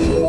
you.